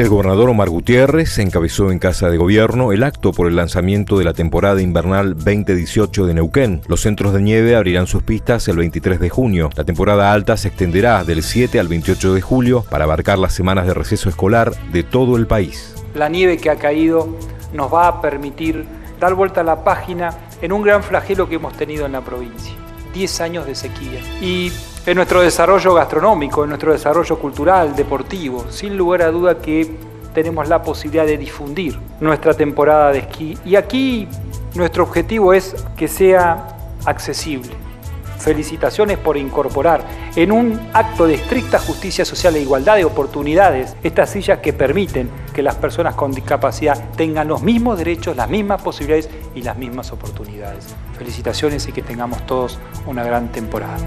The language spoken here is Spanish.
El gobernador Omar Gutiérrez encabezó en Casa de Gobierno el acto por el lanzamiento de la temporada invernal 2018 de Neuquén. Los centros de nieve abrirán sus pistas el 23 de junio. La temporada alta se extenderá del 7 al 28 de julio para abarcar las semanas de receso escolar de todo el país. La nieve que ha caído nos va a permitir dar vuelta a la página en un gran flagelo que hemos tenido en la provincia. 10 años de sequía. Y en nuestro desarrollo gastronómico, en nuestro desarrollo cultural, deportivo, sin lugar a duda que tenemos la posibilidad de difundir nuestra temporada de esquí. Y aquí nuestro objetivo es que sea accesible. Felicitaciones por incorporar en un acto de estricta justicia social e igualdad de oportunidades estas sillas que permiten que las personas con discapacidad tengan los mismos derechos, las mismas posibilidades y las mismas oportunidades. Felicitaciones y que tengamos todos una gran temporada.